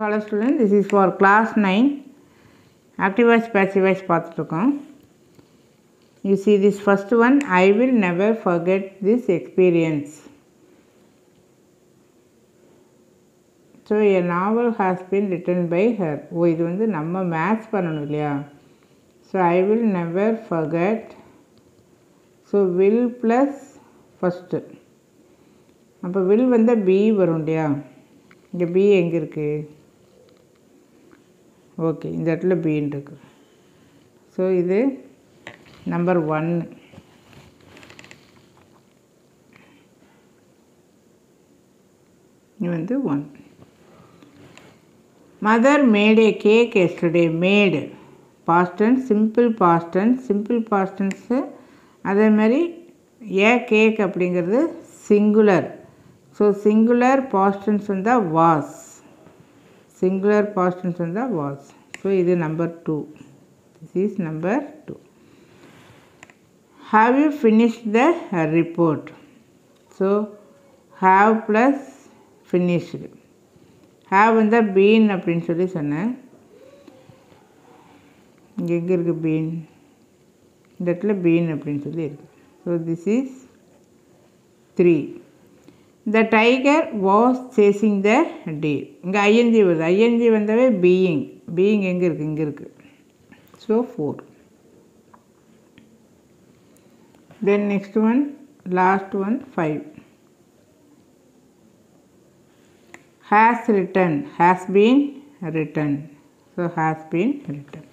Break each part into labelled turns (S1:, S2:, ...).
S1: Hello student this is for class nine active voice passive voice பார்த்துட்ருக்கோம் you see this first one I will never forget this experience so a novel has been written by her oh இது வந்து நம்ம maths பண்ணணும் இல்லையா so I will never forget so will plus first அப்போ will வந்தால் be வரும் இல்லையா இங்கே பி எங்கே இருக்குது ஓகே இந்த இடத்துல பீன் இருக்கு. ஸோ இது நம்பர் ஒன் இது வந்து one mother made a cake yesterday made past tense simple past tense simple past tense அதே மாதிரி ஏ கேக் அப்படிங்கிறது singular so singular past tense வந்தால் வாஸ் சிங்குலர் பாஸ்டன்ஸ் வந்தால் வாஸ் ஸோ இது number two this is number two have you finish the report so have plus finished have வந்தால் been அப்படின்னு சொல்லி சொன்னேன். இங்கே எங்கே இருக்குது பீன் இந்த இடத்துல பீன் அப்படின்னு சொல்லி இருக்கு. So this is three the tiger was chasing the deer இங்கே ஐஎன்ஜி வருது. ஐஎன்ஜி வந்தவே பீயிங் பீயிங் எங்கே இருக்குது இங்கே இருக்குது so four then next one last one five has written has been written so has been written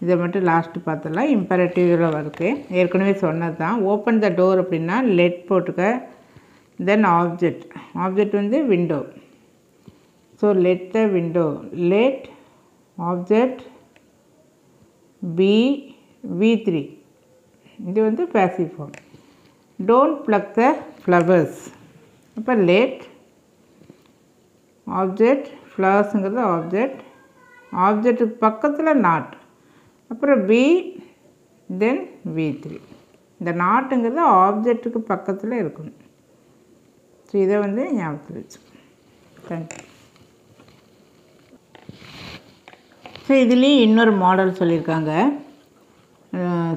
S1: இதை மட்டும் last பார்த்துடலாம். இம்பரேட்டிவில் வருது. ஏற்கனவே சொன்னது தான் ஓப்பன் த டோர் அப்படின்னா லெட் போட்டுக்க தென் ஆப்ஜெக்ட் ஆப்ஜெக்ட் வந்து window so let the window let object be V three இது வந்து passive form don't pluck the flowers அப்போ லேட் ஆப்ஜெக்ட் ஃப்ளவர்ஸுங்கிறது ஆப்ஜெக்ட் ஆப்ஜெக்ட்டுக்கு பக்கத்தில் நாட் அப்புறம் பி தென் வி த்ரீ இந்த நாட்டுங்கிறது ஆப்ஜெக்ட்டுக்கு பக்கத்தில் இருக்கணும். ஸோ இதை வந்து ஞாபகத்தில் வச்சு தேங்க்யூ ஸோ இதுலேயும் இன்னொரு மாடல் சொல்லியிருக்காங்க.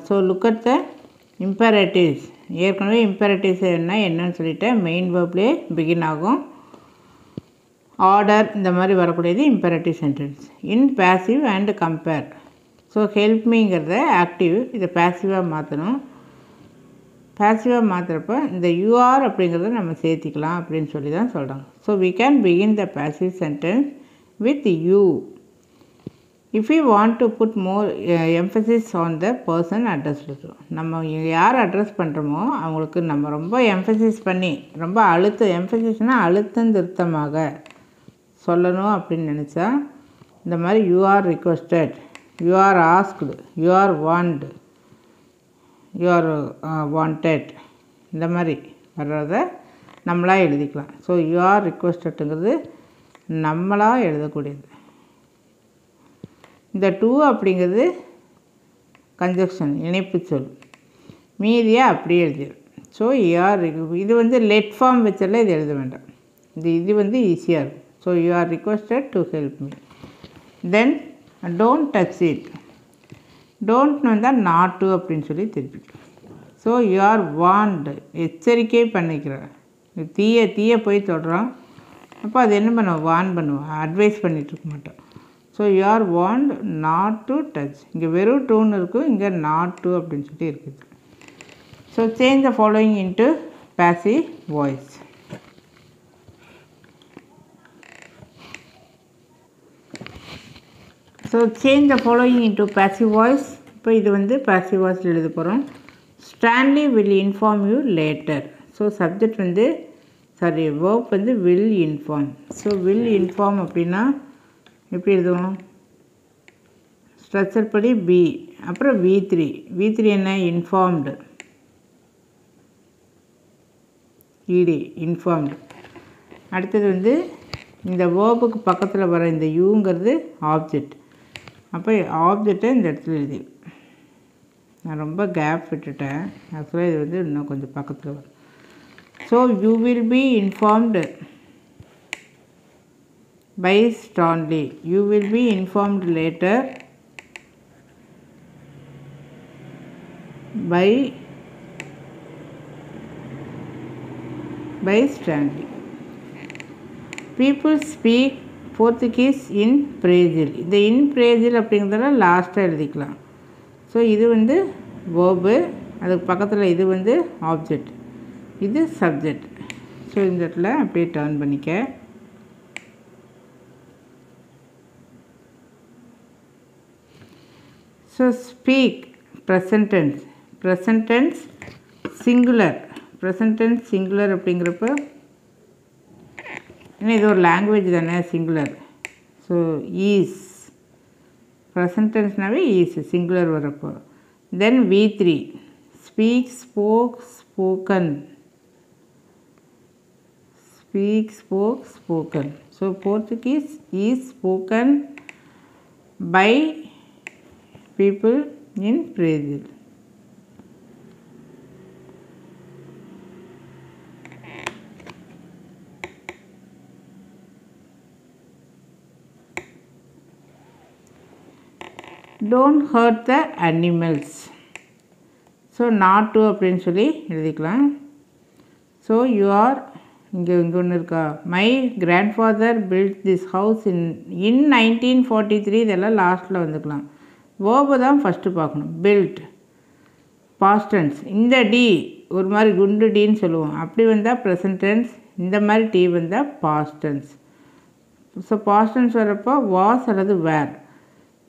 S1: So look at the imperatives ஏற்கனவே இம்பேரட்டிவ்ஸ் என்ன என்னன்னு சொல்லிட்டேன் மெயின் வேர்ப்லேயே பிகின் ஆகும். ஆர்டர் இந்த மாதிரி வரக்கூடியது imperative sentence in passive and compare so help மீங்கிறத active இதை பேசிவாக மாற்றணும் பேசிவாக மாற்றுறப்ப இந்த யூஆர் அப்படிங்கிறத நம்ம சேர்த்திக்கலாம் அப்படின்னு சொல்லி தான் சொல்கிறாங்க so we can begin the passive sentence with you if you want to put more emphasis on the person address நம்ம யார் அட்ரஸ் பண்ணுறோமோ அவங்களுக்கு நம்ம ரொம்ப எம்ஃபசிஸ் பண்ணி ரொம்ப அழுத்த எம்ஃபசிஸ்னால் அழுத்தம் திருத்தமாக சொல்லணும் அப்படின்னு நினச்சா இந்த மாதிரி you are requested you are asked you are want you are wanted இந்த மாதிரி வர்றத நம்மளாக எழுதிக்கலாம். ஸோ யூ ஆர் ரிக்வஸ்டட்டுங்கிறது நம்மளாக எழுதக்கூடியது. இந்த டூ அப்படிங்கிறது கன்ஜக்ஷன் இணைப்பு சொல். மீதியாக அப்படியே எழுதிடும் ஸோ யூஆர் இது வந்து லெட் ஃபார்ம் வச்சால இது எழுத வேண்டாம். இது இது வந்து ஈஸியாக இருக்கும். So you are requested to help me then don't touch it டோன்ட்னு வந்தால் நாட் டு அப்படின்னு சொல்லி திருப்பிக்கலாம் ஸோ யூ ஆர் வாண்ட் எச்சரிக்கை பண்ணிக்கிறேன் தீய தீய போய் தொடுறோம் அப்போ அது என்ன பண்ணுவோம் வான் பண்ணுவோம் அட்வைஸ் பண்ணிகிட்டு இருக்க மாட்டோம் so you are want not to touch இங்கே வெறும் டூன்னு இருக்கும். இங்கே நாட் டு அப்படின்னு சொல்லி இருக்குது. So change the following into passive voice so change the following into passive voice இப்போ இது வந்து பேசிவ் வாய்ஸில் எழுத போகிறோம் Stanley will inform you later so subject வந்து சாரி வேர்ப் வந்து will inform so will inform அப்படின்னா எப்படி எழுதுவோம்? ஸ்ட்ரக்சர் படி பி அப்புறம் வி த்ரீ வி த்ரீ என்ன? இன்ஃபார்ம்டு இடி இன்ஃபார்ம்டு அடுத்தது வந்து இந்த வேர்புக்கு பக்கத்தில் வர இந்த யூங்கிறது ஆப்ஜெக்ட் அப்போ ஆப்ஜெக்டை இந்த இடத்துல எழுதி நான் ரொம்ப கேப் விட்டுட்டேன். ஆக்சுவலாக இது வந்து இன்னும் கொஞ்சம் பக்கத்தில் வரும். So you will be informed by Stanley you will be informed later by by Stanley people speak Portuguese in Brazil இந்த இன் பிரேசில் அப்படிங்கிறதெல்லாம் லாஸ்ட்டாக எழுதிக்கலாம். ஸோ இது வந்து வேர்பு அதுக்கு பக்கத்தில் இது வந்து ஆப்ஜெக்ட் இது சப்ஜெக்ட் ஸோ இந்த இடத்துல அப்படியே டேர்ன் பண்ணிக்க. So speak present tense present tense singular present tense singular அப்படிங்கிறப்ப ஏன்னா இது ஒரு லாங்குவேஜ் தானே சிங்குலர் ஸோ ஈஸ் ப்ரெசன்டென்ஸ்னாவே ஈஸ் சிங்குலர் வரப்போ Then V3 speak, spoke, spoken. Speak, spoke, spoken. So Portuguese is spoken by people in Brazil. Don't hurt the animals so not to அப்படின்னு சொல்லி எழுதிக்கலாம். ஸோ யூ ஆர் இங்கே இங்கே ஒன்று இருக்கா? My grandfather built this house in in nineteen forty three இதெல்லாம் லாஸ்ட்டில் வந்துக்கலாம். வேர்பை தான் ஃபஸ்ட்டு பார்க்கணும். பில்ட் பாஸ்டன்ஸ் இந்த டி ஒரு மாதிரி குண்டு டின்னு சொல்லுவோம். அப்படி வந்தால் ப்ரெசன்டென்ஸ் இந்த மாதிரி டி வந்தால் பாஸ்டன்ஸ் ஸோ பாஸ்டன்ஸ் வரப்போ வாஸ் அல்லது were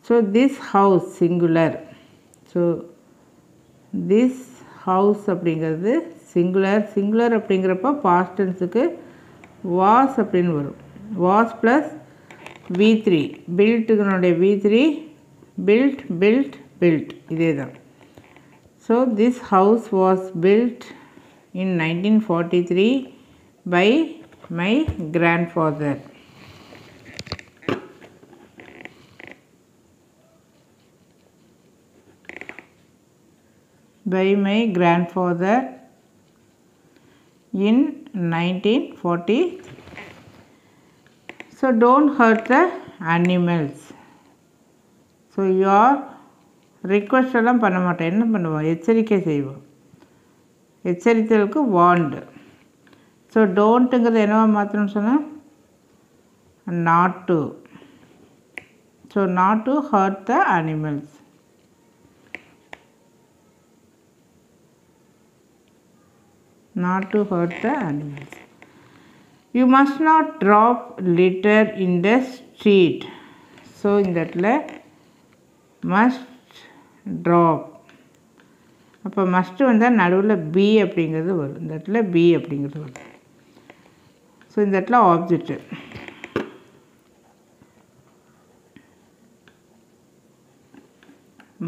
S1: so this house singular so this house அப்படிங்கிறது சிங்குலர் சிங்குலர் அப்படிங்கிறப்ப பாஸ்டன்ஸுக்கு வாஸ் அப்படின்னு வரும். Was plus V three பில்ட்டுனுடைய V three built built built. இதே தான் so this house was built in nineteen forty three by my grandfather by my grandfather in 1940 so don't hurt the animals. So யார் request எல்லாம் பண்ண மாட்டோம் என்ன பண்ணுவோம்? எச்சரிக்கை செய்வோம். எச்சரித்தலுக்கு வாண்டு ஸோ டோன்ட்டுங்கிறது என்னவா மாற்றணும்னு சொன்னால் not to so not to hurt the animals not to hurt the animals. You must not drop litter in the street. So இந்த இடத்துல மஸ்ட் ட்ராப் அப்போ மஸ்ட்டு வந்தால் நடுவில் பி அப்படிங்கிறது வரும். இந்த இடத்துல பி அப்படிங்கிறது வரும். ஸோ இந்த இடத்துல object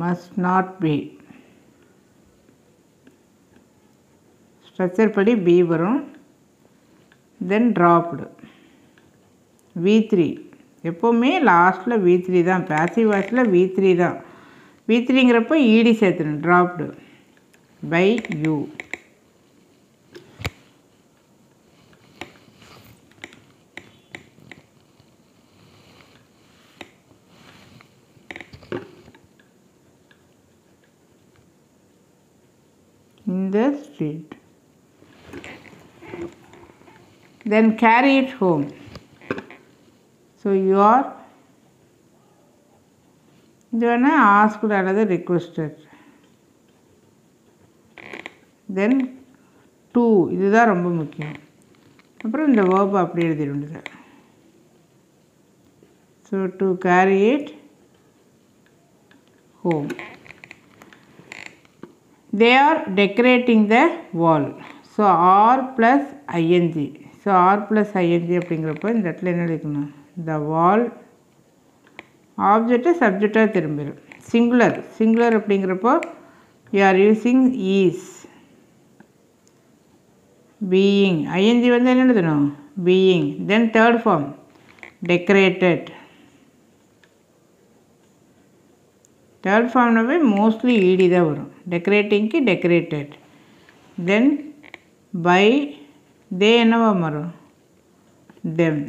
S1: must not be structure படி பி வரும். தென் ட்ராப்டு வி த்ரீ எப்போவுமே லாஸ்ட்டில் வி த்ரீ தான். பேசிவ் வாய்ஸில் வி த்ரீ தான். வி த்ரீங்கிறப்போ ED சேர்த்துணும் dropped by you in the street. Then carry it home. So you are இது வேணால் ஆஸ்குட் அல்லது ரிக்வஸ்டட் தென் டூ இதுதான் ரொம்ப முக்கியம். அப்புறம் இந்த வேர்பை அப்படி எழுதிடுங்க sir. So to carry it home they are decorating the wall. So are plus ING so are plus ING அப்படிங்கிறப்ப இந்த இடத்துல என்ன எழுதிக்கணும்? த வால் ஆப்ஜெக்டை சப்ஜெக்டாக திரும்பிடும் சிங்குலர் சிங்குலர் அப்படிங்கிறப்போ you are using is being ING வந்து என்ன எழுதணும்? Being then third form decorated third ஃபார்ம்னாவே mostly ED தான் வரும். டெக்கரேட்டிங்க்கு decorated then by தே என்னவா வரும் them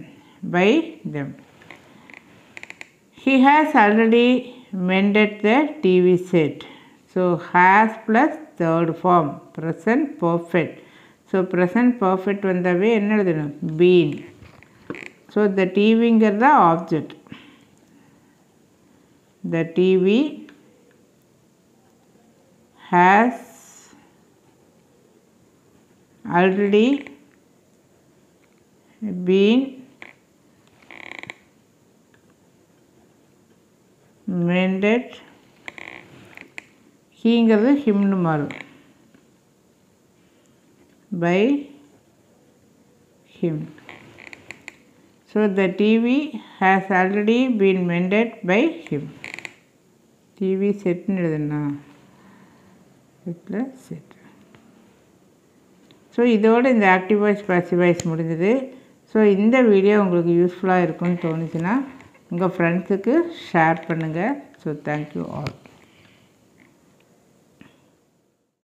S1: by them. He has already mended the TV set. So has plus third form present perfect. So present perfect வந்தாவே என்ன எழுதணும் been so the டிவிங்கிறது object the TV has already been mended. ஹீங்கிறது ஹிம்னு மாறும் by him so the TV has already been mended by him TV செட்னு எழுதுனா? செட்டில் set so இதோட இந்த ஆக்டிவ் வாய்ஸ் பாசிவ் வாய்ஸ் முடிஞ்சது. ஸோ இந்த வீடியோ உங்களுக்கு யூஸ்ஃபுல்லாக இருக்கும்னு தோணுச்சுன்னா உங்கள் ஃப்ரெண்ட்ஸுக்கு ஷேர் பண்ணுங்கள் ஸோ தேங்க்யூ ஆல்